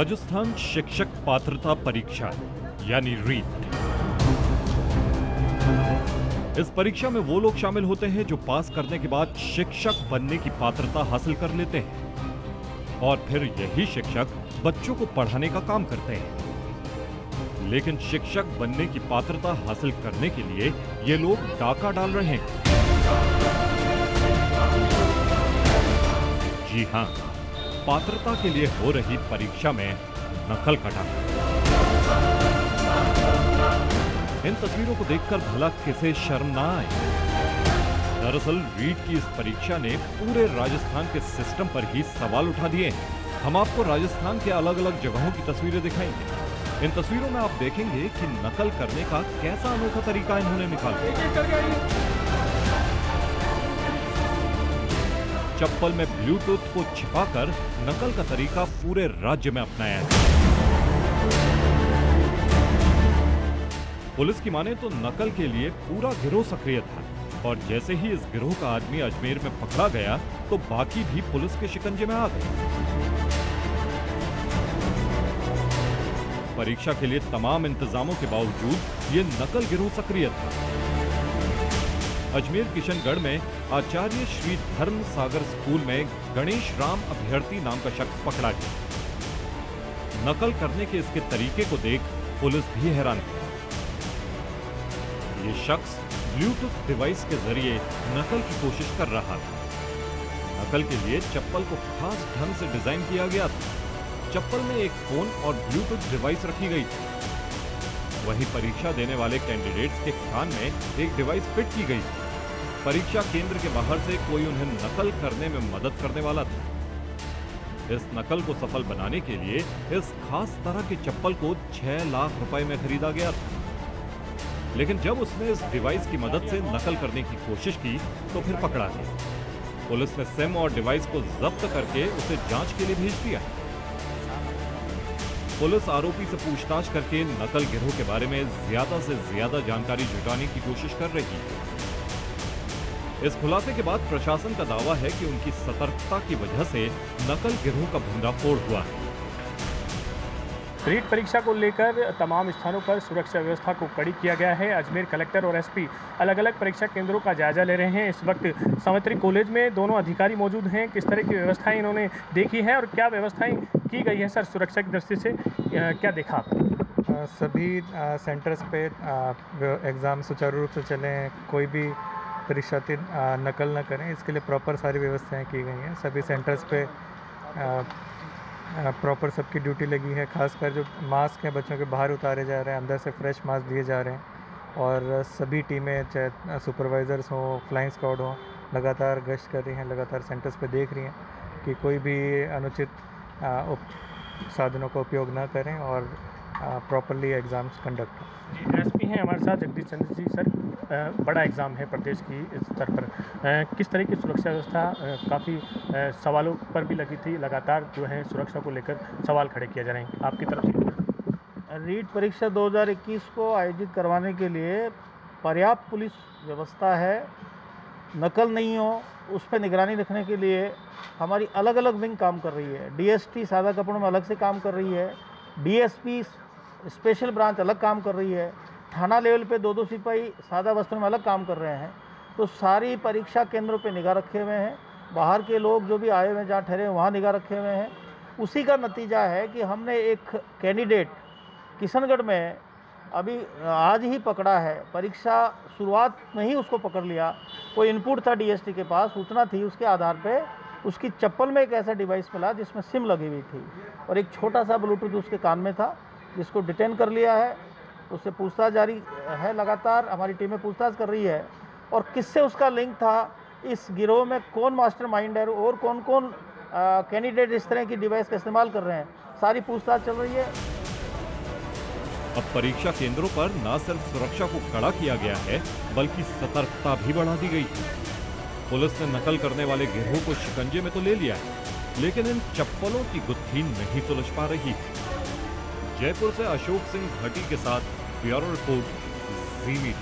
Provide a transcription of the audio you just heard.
राजस्थान शिक्षक पात्रता परीक्षा, यानी रीट। इस परीक्षा में वो लोग शामिल होते हैं जो पास करने के बाद शिक्षक बनने की पात्रता हासिल कर लेते हैं। और फिर यही शिक्षक बच्चों को पढ़ाने का काम करते हैं। लेकिन शिक्षक बनने की पात्रता हासिल करने के लिए ये लोग डाका डाल रहे हैं। जी हाँ। पात्रता के लिए हो रही परीक्षा में नकल कटा। इन तस्वीरों को देखकर भला किसे शर्म ना आए। दरअसल, रीट की इस परीक्षा ने पूरे राजस्थान के सिस्टम पर ही सवाल उठा दिए हैं। हम आपको राजस्थान के अलग अलग जगहों की तस्वीरें दिखाएँगे। इन तस्वीरों में आप देखेंगे कि नकल करने का कैसा अनोखा तरीका इन्होंने निकाला। चप्पल में ब्लूटूथ को छिपाकर नकल का तरीका पूरे राज्य में अपनाया गया पुलिस की माने तो नकल के लिए पूरा गिरोह सक्रिय था। और जैसे ही इस गिरोह का आदमी अजमेर में पकड़ा गया तो बाकी भी पुलिस के शिकंजे में आ गए। परीक्षा के लिए तमाम इंतजामों के बावजूद ये नकल गिरोह सक्रिय था। अजमेर किशनगढ़ में आचार्य श्री धर्म सागर स्कूल में गणेश राम अभ्यर्थी नाम का शख्स पकड़ा गया। नकल करने के इसके तरीके को देख पुलिस भी हैरान थी। ये शख्स ब्लूटूथ डिवाइस के ज़रिए नकल की कोशिश कर रहा था। नकल के लिए चप्पल को खास ढंग से डिज़ाइन किया गया था। चप्पल में एक फ़ोन और ब्लूटूथ डिवाइस रखी गई थी। वही परीक्षा देने वाले कैंडिडेट्स के कान में एक डिवाइस फिट की गई थी। परीक्षा केंद्र के बाहर से कोई उन्हें नकल करने में मदद करने वाला था। इस नकल को सफल बनाने के लिए इस खास तरह के चप्पल को छह लाख रुपए में खरीदा गया था। लेकिन जब उसने इस डिवाइस की मदद से नकल करने की कोशिश की तो फिर पकड़ा गया। पुलिस ने सिम और डिवाइस को जब्त करके उसे जाँच के लिए भेज दिया। पुलिस आरोपी से पूछताछ करके नकल गिरोह के बारे में ज़्यादा से ज़्यादा जानकारी जुटाने की कोशिश कर रही है। इस खुलासे के बाद प्रशासन का दावा है कि उनकी सतर्कता की वजह से नकल गिरोह का भंडाफोड़ हुआ है। रीट परीक्षा को लेकर तमाम स्थानों पर सुरक्षा व्यवस्था को कड़ी किया गया है। अजमेर कलेक्टर और एसपी अलग अलग परीक्षा केंद्रों का जायजा ले रहे हैं। इस वक्त सावित्री कॉलेज में दोनों अधिकारी मौजूद हैं। किस तरह की व्यवस्थाएँ इन्होंने देखी है और क्या व्यवस्थाएँ की गई है सर सुरक्षा की दृष्टि से? क्या देखा आपने? सभी सेंटर्स पे एग्ज़ाम सुचारू रूप से चलें। कोई भी परीक्षार्थी नकल न करें। इसके लिए प्रॉपर सारी व्यवस्थाएँ की गई हैं। सभी सेंटर्स पे प्रॉपर सबकी ड्यूटी लगी है। खासकर जो मास्क हैं, बच्चों के बाहर उतारे जा रहे हैं, अंदर से फ्रेश मास्क दिए जा रहे हैं। और सभी टीमें चाहे सुपरवाइज़र्स हों फ्लाइंग स्क्वाड हों, लगातार गश्त कर रही हैं, लगातार सेंटर्स पे देख रही हैं कि कोई भी अनुचित उप, साधनों का उपयोग ना करें और प्रॉपरली एग्ज़ाम्स कंडक्ट पी हैं हमारे साथ जगदीश चंद्र जी। सर बड़ा एग्ज़ाम है प्रदेश की स्तर पर। किस तरह की सुरक्षा व्यवस्था काफ़ी सवालों पर भी लगी थी? लगातार जो है सुरक्षा को लेकर सवाल खड़े किए जा रहे हैं। आपकी तरफ़ से। रीट परीक्षा 2021 को आयोजित करवाने के लिए पर्याप्त पुलिस व्यवस्था है। नकल नहीं हो, उस पर निगरानी रखने के लिए हमारी अलग अलग विंग काम कर रही है। डीएसटी सादा कपड़ों में अलग से काम कर रही है। डीएसपी स्पेशल ब्रांच अलग काम कर रही है। थाना लेवल पे दो दो सिपाही सादा वस्त्र में अलग काम कर रहे हैं। तो सारी परीक्षा केंद्रों पे निगाह रखे हुए हैं। बाहर के लोग जो भी आए हुए हैं, जहाँ ठहरे हैं, वहाँ निगाह रखे हुए हैं। उसी का नतीजा है कि हमने एक कैंडिडेट किशनगढ़ में अभी आज ही पकड़ा है। परीक्षा शुरुआत में ही उसको पकड़ लिया। कोई इनपुट था डीएसटी के पास, सूचना थी उसके आधार पे। उसकी चप्पल में एक ऐसा डिवाइस मिला जिसमें सिम लगी हुई थी। और एक छोटा सा ब्लूटूथ उसके कान में था, जिसको डिटेन कर लिया है। उससे पूछताछ जारी है, लगातार हमारी टीमें पूछताछ कर रही है। और किससे उसका लिंक था? इस गिरोह में कौन मास्टर माइंड है और कौन कौन कैंडिडेट इस तरह की डिवाइस का इस्तेमाल कर रहे हैं? सारी पूछताछ चल रही है। अब परीक्षा केंद्रों पर न सिर्फ़ सुरक्षा को कड़ा किया गया है, बल्कि सतर्कता भी बढ़ा दी गई पुलिस ने नकल करने वाले गिरोह को शिकंजे में तो ले लिया है, लेकिन इन चप्पलों की गुत्थी नहीं सुलझ पा रही। जयपुर से अशोक सिंह घटी के साथ The auto report is really